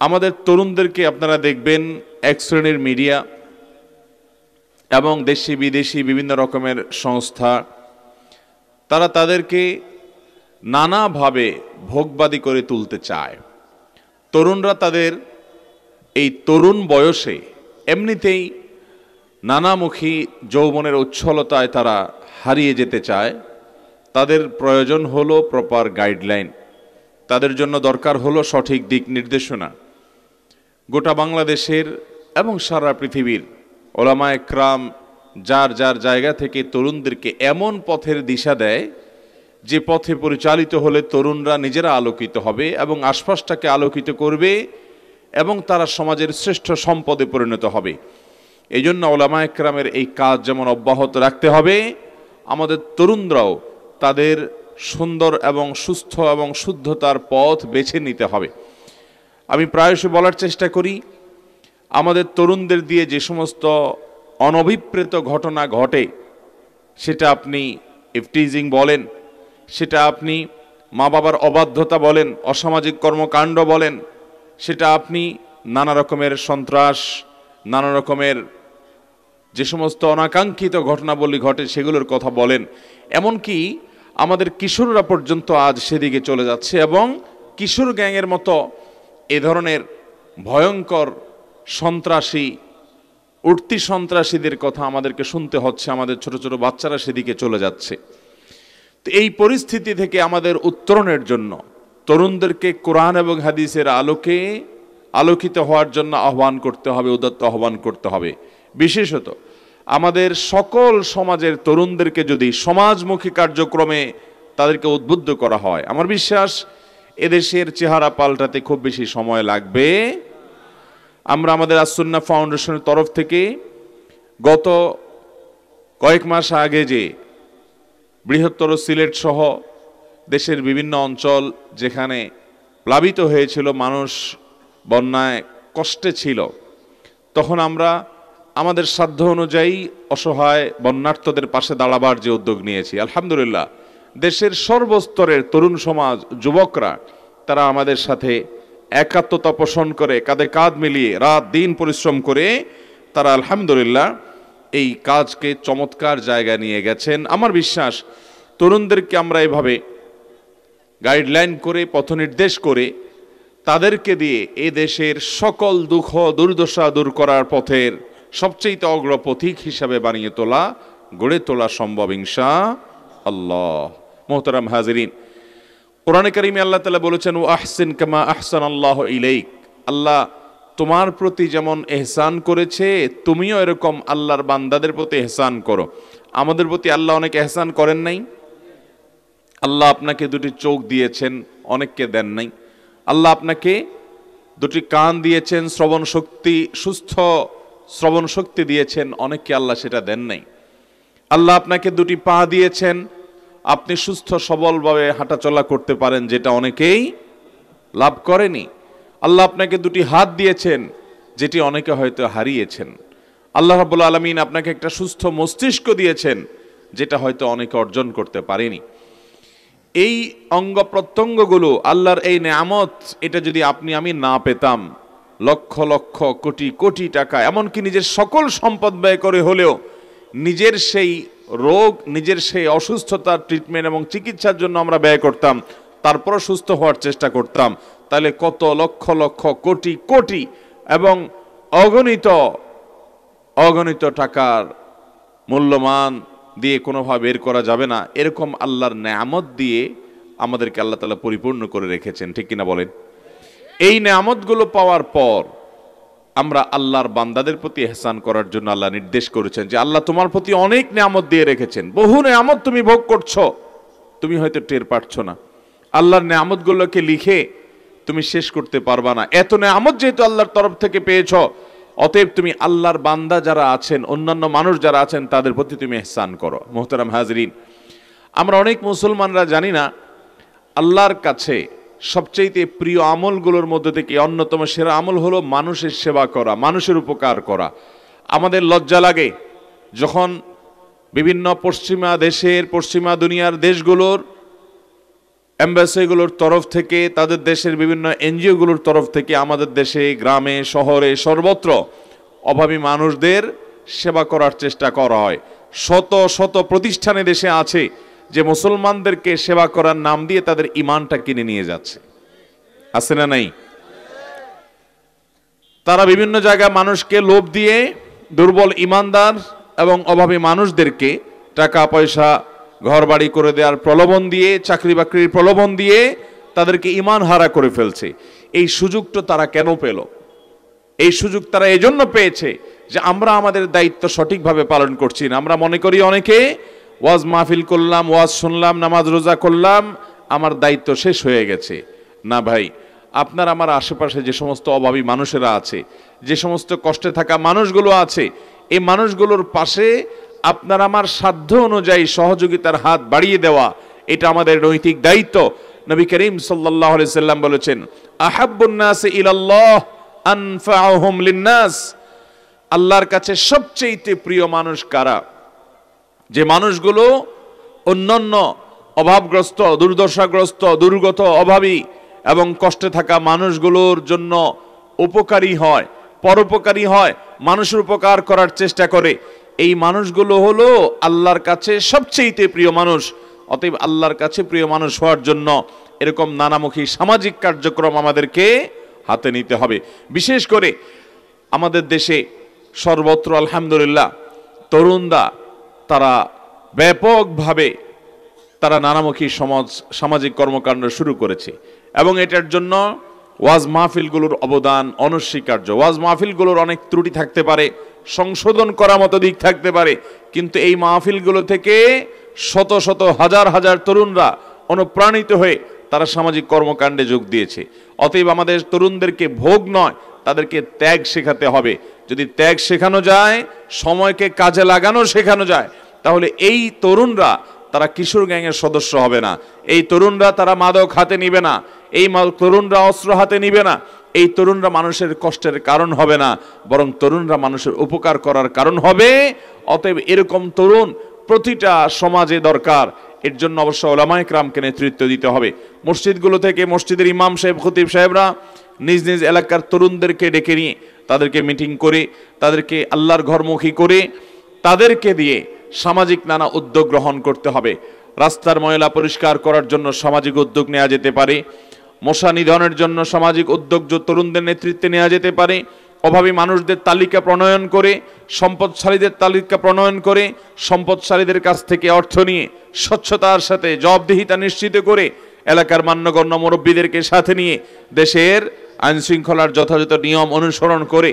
আমাদের তরুণদেরকে আপনারা দেখবেন, এক শ্রেণির মিডিয়া এবং দেশি, বিদেশি বিভিন্ন রকমের সংস্থা, তারা তাদেরকে নানাভাবে ভোগবাদী করে তুলতে চায়। তরুণরা তাদের এই তরুণ বয়সে এমনিতেই নানামুখী যৌবনের উচ্ছলতায় তারা হারিয়ে যেতে চায়। তাদের প্রয়োজন হলো প্রপার গাইডলাইন তাদের জন্য দরকার হলো সঠিক দিক নির্দেশনা। গোটা বাংলাদেশের এবং সারা পৃথিবীর ওলামা একরাম যার যার জায়গা থেকে তরুণদেরকে এমন পথের দিশা দেয় যে পথে পরিচালিত হলে তরুণরা নিজেরা আলোকিত হবে এবং আশপাশটাকে আলোকিত করবে এবং তারা সমাজের শ্রেষ্ঠ সম্পদে পরিণত হবে। এই জন্য ওলামা একরামের এই কাজ যেমন অব্যাহত রাখতে হবে, আমাদের তরুণরাও তাদের সুন্দর এবং সুস্থ এবং শুদ্ধতার পথ বেছে নিতে হবে। আমি প্রায়শই বলার চেষ্টা করি, আমাদের তরুণদের দিয়ে যে সমস্ত অনভিপ্রেত ঘটনা ঘটে, সেটা আপনি ইফটিজিং বলেন, সেটা আপনি মা বাবার অবাধ্যতা বলেন, অসামাজিক কর্মকাণ্ড বলেন, সেটা আপনি নানা রকমের সন্ত্রাস, নানা রকমের যে সমস্ত অনাকাঙ্ক্ষিত ঘটনাবলী ঘটে, সেগুলোর কথা বলেন। এমনকি আমাদের কিশোররা পর্যন্ত আজ সেদিকে চলে যাচ্ছে এবং কিশোর গ্যাংয়ের মতো এ ধরনের ভয়ঙ্কর সন্ত্রাসী, উঠতি সন্ত্রাসীদের কথা আমাদেরকে শুনতে হচ্ছে, আমাদের ছোট ছোট বাচ্চারা সেদিকে চলে যাচ্ছে। তো এই পরিস্থিতি থেকে আমাদের উত্তরণের জন্য, তরুণদেরকে কোরআন এবং হাদিসের আলোকে আলোকিত হওয়ার জন্য আহ্বান করতে হবে, উদত্ত আহ্বান করতে হবে। বিশেষত আমাদের সকল সমাজের তরুণদেরকে যদি সমাজমুখী কার্যক্রমে তাদেরকে উদ্বুদ্ধ করা হয়, আমার বিশ্বাস এদেশের চেহারা পাল্টাতে খুব বেশি সময় লাগবে। আমরা আমাদের আসন্না ফাউন্ডেশনের তরফ থেকে গত কয়েক মাস আগে যে বৃহত্তর সিলেট সহ দেশের বিভিন্ন অঞ্চল যেখানে প্লাবিত হয়েছিল, মানুষ বন্যায় কষ্টে ছিল, তখন আমরা আমাদের সাধ্য অনুযায়ী অসহায় বন্যার্থদের পাশে দাঁড়াবার যে উদ্যোগ নিয়েছি। আলহামদুলিল্লাহ দেশের সর্বস্তরের তরুণ সমাজ, যুবকরা, তারা আমাদের সাথে একাত্মতা পোষণ করে, কাঁধে কাঁধ মিলিয়ে রাত দিন পরিশ্রম করে তারা আলহামদুলিল্লাহ এই কাজকে চমৎকার জায়গায় নিয়ে গেছেন। আমার বিশ্বাস, তরুণদেরকে আমরা এভাবে গাইডলাইন করে, পথনির্দেশ করে তাদেরকে দিয়ে এ দেশের সকল দুঃখ, দুর্দশা দূর করার পথের সবচেয়ে অগ্রপথিক হিসাবে বানিয়ে তোলা, গড়ে তোলা সম্ভব ইনশা আল্লাহ। মোহতারাম হাজরিন। কোরআনে কারিমে আল্লাহ তালা বলেছেন ও আহসিন কামা আহসান আল্লাহ ইলেইক। আল্লাহ তোমার প্রতি যেমন এহসান করেছে, তুমিও এরকম আল্লাহর বান্দাদের প্রতি এহসান করো। আমাদের প্রতি আল্লাহ অনেক এহসান করেন নাই। আল্লাহ আপনাকে দুটি চোখ দিয়েছেন, অনেককে দেন নাই। আল্লাহ আপনাকে দুটি কান দিয়েছেন, শ্রবণ শক্তি, সুস্থ শ্রবণ শক্তি দিয়েছেন, অনেককে আল্লাহ সেটা দেন নাই। আল্লাহ আপনাকে দুটি পা দিয়েছেন আপনি সুস্থ, সবলভাবে হাঁটাচলা করতে পারেন, যেটা অনেকেই লাভ করেনি। আল্লাহ আপনাকে দুটি হাত দিয়েছেন, যেটি অনেকে হয়তো হারিয়েছেন। আল্লাহ রাবুল আলমিন আপনাকে একটা সুস্থ মস্তিষ্ক দিয়েছেন, যেটা হয়তো অনেকে অর্জন করতে পারেনি। এই অঙ্গ প্রত্যঙ্গগুলো, আল্লাহর এই নেয়ামত, এটা যদি আপনি, আমি না পেতাম, লক্ষ লক্ষ, কোটি কোটি টাকা, এমনকি নিজের সকল সম্পদ ব্যয় করে হলেও, নিজের সেই রোগ নিজের সেই অসুস্থতার ট্রিটমেন্ট এবং চিকিৎসার জন্য আমরা ব্যয় করতাম, তারপরও সুস্থ হওয়ার চেষ্টা করতাম। তাহলে কত লক্ষ লক্ষ কোটি কোটি এবং অগণিত অগণিত টাকার মূল্যমান দিয়ে কোনোভাবে বের করা যাবে না। এরকম আল্লাহর নেয়ামত দিয়ে আমাদেরকে আল্লাহ তালা পরিপূর্ণ করে রেখেছেন। ঠিক কিনা বলেন? এই নেয়ামতগুলো পাওয়ার পর আমরা আল্লাহর বান্দাদের প্রতি এহসান করার জন্য আল্লাহ নির্দেশ করেছেন যে আল্লাহ তোমার প্রতি অনেক নেয়ামত দিয়ে রেখেছেন। বহু নেয়ামত তুমি ভোগ করছ, তুমি হয়তো টের পাচ্ছ না। আল্লাহর নেয়ামতগুলোকে লিখে তুমি শেষ করতে পারবা না। এত নেয়ামত যেহেতু আল্লাহর তরফ থেকে পেয়েছ, অতএব তুমি আল্লাহর বান্দা যারা আছেন, অন্যান্য মানুষ যারা আছেন, তাদের প্রতি তুমি এহসান করো। মোহতারাম হাজরিন, আমরা অনেক মুসলমানরা জানি না, আল্লাহর কাছে সবচেয়ে প্রিয় আমলগুলোর মধ্যে থেকে অন্যতম সেরা আমল হলো মানুষের সেবা করা, মানুষের উপকার করা। আমাদের লজ্জা লাগে যখন বিভিন্ন পশ্চিমা দেশের, পশ্চিমা দুনিয়ার দেশগুলোর অ্যাম্বাসিগুলোর তরফ থেকে, তাদের দেশের বিভিন্ন এনজিওগুলোর তরফ থেকে, আমাদের দেশে, গ্রামে, শহরে সর্বত্র অভাবী মানুষদের সেবা করার চেষ্টা করা হয়। শত শত প্রতিষ্ঠানে দেশে আছে। যে মুসলমানদেরকে সেবা করার নাম দিয়ে তাদের ইমানটা কিনে নিয়ে যাচ্ছে। আছে না নাই? তারা বিভিন্ন জায়গায় মানুষকে লোভ দিয়ে দুর্বল ইমানদার এবং অভাবী মানুষদেরকে টাকা, পয়সা ঘর বাড়ি করে দেওয়ার প্রলোভন দিয়ে চাকরি বাকরির প্রলোভন দিয়ে তাদেরকে ইমান হারা করে ফেলছে। এই সুযোগটা তারা কেন পেল? এই সুযোগ তারা এজন্য পেয়েছে যে আমরা আমাদের দায়িত্ব সঠিকভাবে পালন করছি না। আমরা মনে করি অনেকে ওয়াজ মাহফিল করলাম, ওয়াজ শুনলাম, নামাজ রোজা করলাম, আমার দায়িত্ব শেষ হয়ে গেছে। না ভাই, আপনার আমার আশেপাশে যে সমস্ত অভাবী মানুষেরা আছে, যে সমস্ত কষ্টে থাকা মানুষগুলো আছে, এই মানুষগুলোর পাশে আপনার আমার সাধ্য অনুযায়ী সহযোগিতার হাত বাড়িয়ে দেওয়া, এটা আমাদের নৈতিক দায়িত্ব। নবী করিম সাল্লাহ সাল্লাম বলেছেন আহাবুন্নাস ইলাল্লাহ আনফাহুম লিন্নাস আল্লাহর কাছে সবচেয়ে প্রিয় মানুষ কারা? যে মানুষগুলো অন্যান্য অভাবগ্রস্ত, দুর্দশাগ্রস্ত, দুর্গত, অভাবী এবং কষ্টে থাকা মানুষগুলোর জন্য উপকারী হয়, পরোপকারী হয়, মানুষের উপকার করার চেষ্টা করে। এই মানুষগুলো হলো আল্লাহর কাছে সবচেয়ে প্রিয় মানুষ। অতএব আল্লাহর কাছে প্রিয় মানুষ হওয়ার জন্য এরকম নানামুখী সামাজিক কার্যক্রম আমাদেরকে হাতে নিতে হবে। বিশেষ করে আমাদের দেশে সর্বত্র আলহামদুলিল্লাহ তরুণরা তারা ব্যাপকভাবে তারা নানামুখী সমাজ, সামাজিক কর্মকাণ্ড শুরু করেছে। এবং এটার জন্য ওয়াজ মাহফিলগুলোর অবদান অনস্বীকার্য। ওয়াজ মাহফিলগুলোর অনেক ত্রুটি থাকতে পারে, সংশোধন করার মতো দিক থাকতে পারে, কিন্তু এই মাহফিলগুলো থেকে শত শত হাজার হাজার তরুণরা অনুপ্রাণিত হয়ে তারা সামাজিক কর্মকাণ্ডে যোগ দিয়েছে। অতএব আমাদের তরুণদেরকে ভোগ নয়, তাদেরকে ত্যাগ শেখাতে হবে। যদি ত্যাগ শেখানো যায়, সময়কে কাজে লাগানো শেখানো যায়, তাহলে এই তরুণরা তারা কিশোর গ্যাংয়ের সদস্য হবে না। এই তরুণরা তারা মাদক হাতে নিবে না। এই তরুণরা অস্ত্র হাতে নিবে না। এই তরুণরা মানুষের কষ্টের কারণ হবে না, বরং তরুণরা মানুষের উপকার করার কারণ হবে। অতএব এরকম তরুণ প্রতিটা সমাজে দরকার। এর জন্য অবশ্য ওলামায় ক্রামকে নেতৃত্ব দিতে হবে। মসজিদগুলো থেকে মসজিদের ইমাম সাহেব, খতিব সাহেবরা নিজ নিজ এলাকার তরুণদেরকে ডেকে নিয়ে তাদেরকে মিটিং করে, তাদেরকে আল্লাহর ঘরমুখী করে, তাদেরকে দিয়ে সামাজিক নানা উদ্যোগ গ্রহণ করতে হবে। রাস্তার ময়লা পরিষ্কার করার জন্য সামাজিক উদ্যোগ নেওয়া যেতে পারে। মশা নিধনের জন্য সামাজিক উদ্যোগ তরুণদের নেতৃত্বে নেওয়া যেতে পারে। অভাবী মানুষদের তালিকা প্রণয়ন করে, সম্পদশালীদের তালিকা প্রণয়ন করে, সম্পদশালীদের কাছ থেকে অর্থ নিয়ে স্বচ্ছতার সাথে জবাবদিহিতা নিশ্চিত করে এলাকার মান্যগণ্য মুরব্বীদেরকে সাথে নিয়ে দেশের আইন শৃঙ্খলার যথাযথ নিয়ম অনুসরণ করে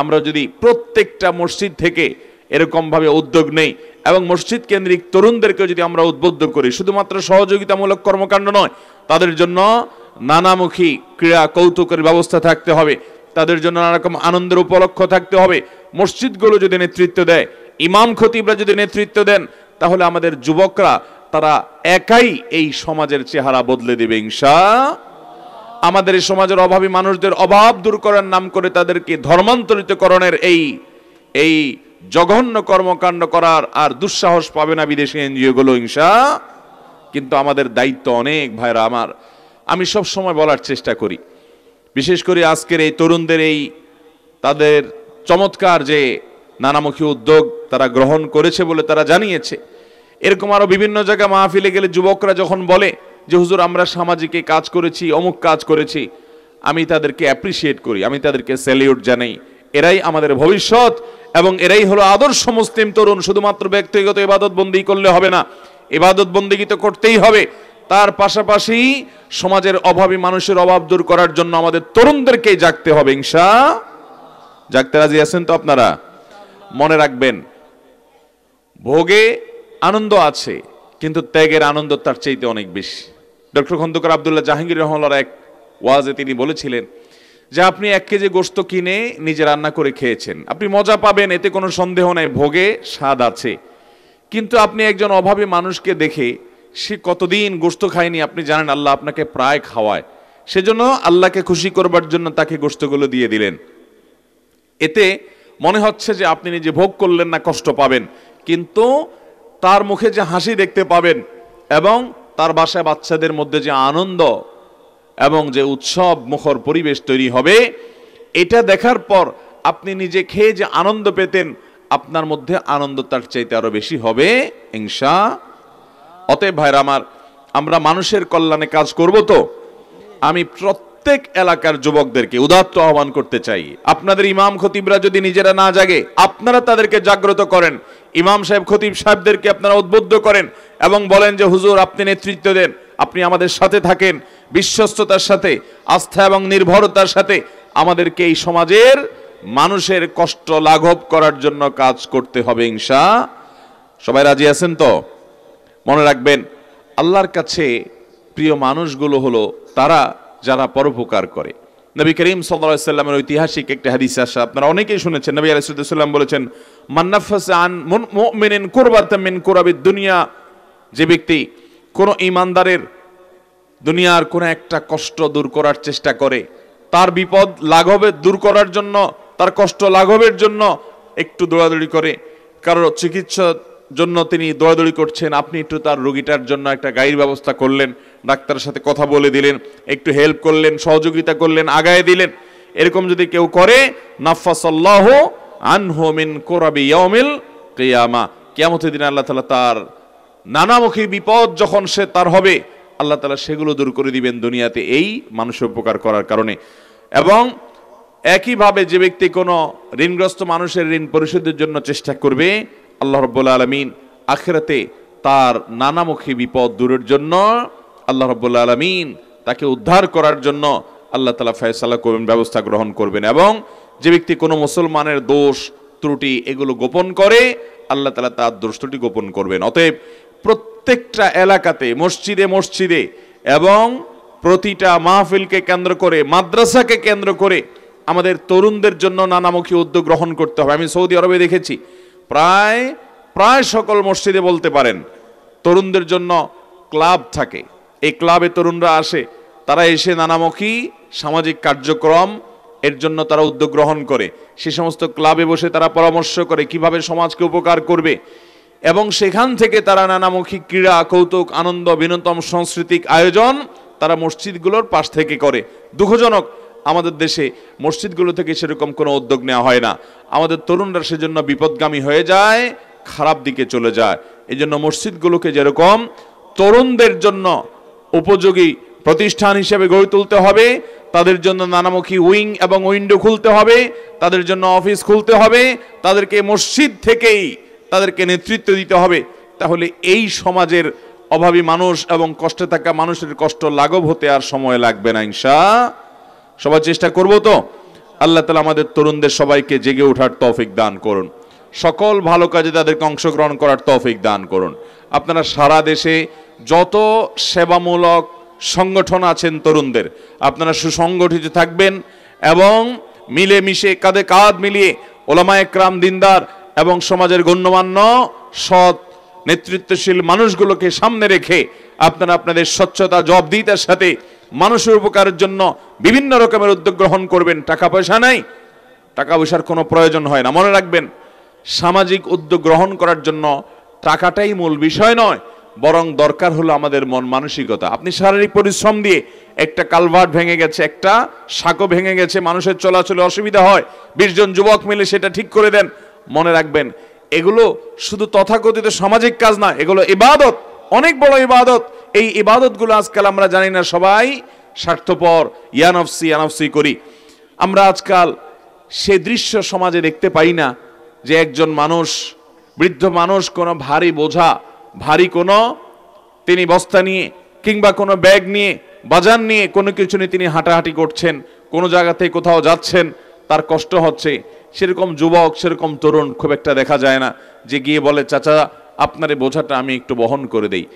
আমরা যদি প্রত্যেকটা মসজিদ থেকে এরকমভাবে উদ্যোগ নেই এবং মসজিদ কেন্দ্রিক তরুণদেরকে যদি আমরা উদ্বুদ্ধ করি, শুধুমাত্র সহযোগিতামূলক কর্মকাণ্ড নয়, তাদের জন্য নানামুখী ক্রীড়া কৌতুকের ব্যবস্থা থাকতে হবে, তাদের জন্য নানা রকম আনন্দের উপলক্ষ থাকতে হবে। মসজিদগুলো যদি নেতৃত্ব দেয়, ইমাম খতিবরা যদি নেতৃত্ব দেন, তাহলে আমাদের যুবকরা তারা একাই এই সমাজের চেহারা বদলে দেবে ইংসা আমাদের এই সমাজের অভাবী মানুষদের অভাব দূর করার নাম করে তাদেরকে ধর্মান্তরিতকরণের এই এই জঘন্য কর্মকাণ্ড করার আর দুঃসাহস পাবে না বিদেশি এনজিওগুলো হিংসা কিন্তু আমাদের দায়িত্ব অনেক, ভাইরা আমার। আমি সব সময় বলার চেষ্টা করি। বিশেষ করে আজকের এই তরুণদের এই, তাদের চমৎকার যে নানামুখী উদ্যোগ তারা গ্রহণ করেছে বলে তারা জানিয়েছে। এরকম আরও বিভিন্ন জায়গায় মাহফিলে গেলে যুবকরা যখন বলে যে হুজুর, আমরা সামাজিকে কাজ করেছি, অমুক কাজ করেছি, আমি তাদেরকে অ্যাপ্রিসিয়েট করি, আমি তাদেরকে স্যালিউট জানাই। এরাই আমাদের ভবিষ্যৎ এবং এরাই হলো আদর্শ মুসলিম তরুণ, শুধুমাত্র ব্যক্তিগত ইবাদত বন্দী করলে হবে না, ইবাদত বন্দী তো করতেই হবে। তার পাশাপাশি সমাজের অভাবী মানুষের অভাব দূর করার জন্য আমাদের তরুণদেরকে জাগতে হবে ইংসা জাগতে রাজি আছেন তো আপনারা? মনে রাখবেন, ভোগে আনন্দ আছে, কিন্তু ত্যাগের আনন্দ তার চাইতে অনেক বেশি। ডক্টর খন্দকার আবদুল্লাহ জাহাঙ্গীর রহমার এক ওয়াজে তিনি বলেছিলেন যে আপনি এক কেজি গোস্ত কিনে নিজে রান্না করে খেয়েছেন। আপনি মজা পাবেন, এতে কোনো সন্দেহ নাই, ভোগে স্বাদ আছে। কিন্তু আপনি একজন অভাবী মানুষকে দেখে সে কতদিন গোস্ত খায়নি আপনি জানেন, আল্লাহ আপনাকে প্রায় খাওয়ায়। সেজন্য আল্লাহকে খুশি করবার জন্য তাকে গোস্তগুলো দিয়ে দিলেন। এতে মনে হচ্ছে যে আপনি নিজে ভোগ করলেন না, কষ্ট পাবেন। কিন্তু তার মুখে যে হাসি দেখতে পাবেন এবং তার বাসায় বাচ্চাদের মধ্যে যে আনন্দ এবং যে উৎসব মুখর পরিবেশ তৈরি হবে, এটা দেখার পর আপনি নিজে খেয়ে যে আনন্দ পেতেন, আপনার মধ্যে আনন্দ তার চাইতে আরও বেশি হবে হিংসা অতএব ভাইরা আমার, আমরা মানুষের কল্যাণে কাজ করব তো। আমি প্রত্যেক এলাকার যুবকদেরকে উদাত্ত আহ্বান করতে চাই। আপনাদের ইমাম খতিবরা যদি নিজেরা না জাগে, আপনারা তাদেরকে জাগ্রত করেন। ইমাম সাহেব খতিব সাহেবদেরকে আপনারা উদ্বুদ্ধ করেন এবং বলেন যে, হুজুর, আপনি নেতৃত্ব দেন, আপনি আমাদের সাথে থাকেন। বিশ্বস্ততার সাথে, আস্থা এবং নির্ভরতার সাথে আমাদেরকে এই সমাজের মানুষের কষ্ট লাঘব করার জন্য কাজ করতে হবে, ইনশা সবাই রাজি আছেন তো? মনে রাখবেন, আল্লাহর কাছে প্রিয় মানুষগুলো হলো তারা যারা পরোপকার করে। নবী করিম সাল্লাল্লাহু সাল্লামের ঐতিহাসিক একটা হাদিস আসা আপনারা অনেকেই শুনেছেন, নবী আলাইহিস সাল্লাম বলেছেন মান্নাফাস আন মুমিনিন কুরবাতাম মিন কুরাবিদ দুনিয়া যে ব্যক্তি কোনো ইমানদারের দুনিয়ার কোন একটা কষ্ট দূর করার চেষ্টা করে, তার বিপদ লাঘবের দূর করার জন্য, তার কষ্ট লাঘবের জন্য একটু দৌড়াদৌড়ি করে। কারও চিকিৎসার জন্য তিনি দৌড়াদৌড়ি করছেন, আপনি একটু তার রোগীটার জন্য একটা গাড়ির ব্যবস্থা করলেন ডাক্তারের সাথে কথা বলে দিলেন, একটু হেল্প করলেন, সহযোগিতা করলেন, আগায় দিলেন। এরকম যদি কেউ করে, নাফাসাল্লাহ আনহু মিন কোরাবি ইয়াউমিল কিয়ামা। কিয়ামতের দিন আল্লাহ তাআলা তার নানামুখী বিপদ যখন সে তার হবে, আল্লাহ তালা সেগুলো দূর করে দিবেন দুনিয়াতে। এই মানুষের উপকার করার কারণে। এবং একইভাবে যে ব্যক্তি কোনো ঋণগ্রস্ত মানুষের ঋণ পরিশোধের জন্য চেষ্টা করবে, আল্লাহ রব্বুল্লা আলমিন আখেরাতে তার নানামুখী বিপদ দূরের জন্য আল্লাহ রব্বুল্লা আলমিন তাকে উদ্ধার করার জন্য আল্লাহ তালা ফয়সালা করবেন, ব্যবস্থা গ্রহণ করবেন এবং যে ব্যক্তি কোনো মুসলমানের দোষ, ত্রুটি এগুলো গোপন করে আল্লাহ তালা তার দোষ ত্রুটি গোপন করবেন। অতএব প্রত্যেকটা এলাকাতে, মসজিদে মসজিদে এবং প্রতিটা মাহফিলকে কেন্দ্র করে, মাদ্রাসাকে কেন্দ্র করে আমাদের তরুণদের জন্য নানামুখী উদ্যোগ গ্রহণ করতে হবে। আমি সৌদি আরবে দেখেছি, প্রায় প্রায় সকল মসজিদে বলতে পারেন, তরুণদের জন্য ক্লাব থাকে। এই ক্লাবে তরুণরা আসে, তারা এসে নানামুখী সামাজিক কার্যক্রম, এর জন্য তারা উদ্যোগ গ্রহণ করে। সে সমস্ত ক্লাবে বসে তারা পরামর্শ করে কীভাবে সমাজকে উপকার করবে এবং সেখান থেকে তারা নানামুখী ক্রীড়া, কৌতুক, আনন্দ, বিনোদন, সাংস্কৃতিক আয়োজন তারা মসজিদগুলোর পাশ থেকে করে। দুঃখজনক, আমাদের দেশে মসজিদগুলো থেকে সেরকম কোনো উদ্যোগ নেওয়া হয় না। আমাদের তরুণরা সেজন্য বিপদগামী হয়ে যায়, খারাপ দিকে চলে যায়। এই জন্য মসজিদগুলোকে যেরকম তরুণদের জন্য উপযোগী প্রতিষ্ঠান হিসেবে গড়ে তুলতে হবে। তাদের জন্য নানামুখী উইং এবং উইন্ডো খুলতে হবে। তাদের জন্য অফিস খুলতে হবে। তাদেরকে মসজিদ থেকেই তাদেরকে নেতৃত্ব দিতে হবে। তাহলে এই সমাজের অভাবী মানুষ এবং কষ্টে থাকা মানুষের কষ্ট লাঘব হতে আর সময় লাগবে না ইনশা। সবাই চেষ্টা করব তো। আল্লাহ তালা আমাদের তরুণদের সবাইকে জেগে ওঠার তৌফিক দান করুন। সকল ভালো কাজে তাদেরকে অংশগ্রহণ করার তৌফিক দান করুন। আপনারা সারা দেশে যত সেবামূলক সংগঠন আছেন তরুণদের, আপনারা সুসংগঠিত থাকবেন এবং মিলেমিশে, কাঁধে কাঁধ মিলিয়ে ওলামা একরাম, দিনদার এবং সমাজের গণ্যমান্য, সৎ, নেতৃত্বশীল মানুষগুলোকে সামনে রেখে আপনারা আপনাদের স্বচ্ছতা, জবাবদিহিতার সাথে মানুষের উপকারের জন্য বিভিন্ন রকমের উদ্যোগ গ্রহণ করবেন। টাকা পয়সা নাই, টাকা পয়সার কোনো প্রয়োজন হয় না। মনে রাখবেন সামাজিক উদ্যোগ গ্রহণ করার জন্য টাকাটাই মূল বিষয় নয়, বরং দরকার হলো আমাদের মন মানসিকতা। আপনি শারীরিক পরিশ্রম দিয়ে একটা কালভার্ট ভেঙে গেছে, একটা সাঁকো ভেঙে গেছে, মানুষের চলাচলে অসুবিধা হয়, বিশ জন যুবক মিলে সেটা ঠিক করে দেন, মনে রাখবেন, এগুলো শুধু তথাকথিত সামাজিক কাজ না, এগুলো ইবাদত, অনেক বড় ইবাদত। এই ইবাদতগুলো আজকাল আমরা জানি না, সবাই স্বার্থপর, ইয়ানফসি ইয়ানফসি করি। আমরা আজকাল সে দৃশ্য সমাজে দেখতে পাই না যে একজন মানুষ, বৃদ্ধ মানুষ, কোনো ভারী বোঝা, ভারী কোনো তিনি বস্তা নিয়ে কিংবা কোনো ব্যাগ নিয়ে, বাজার নিয়ে কোনো কিছু নিয়ে তিনি হাঁটাহাঁটি করছেন, কোনো জায়গাতে কোথাও যাচ্ছেন, তার কষ্ট হচ্ছে। সেরকম যুবক, সেরকম তরুণ খুব একটা দেখা যায় না যে গিয়ে বলে, চাচা, আপনার এই বোঝাটা আমি একটু বহন করে দেই।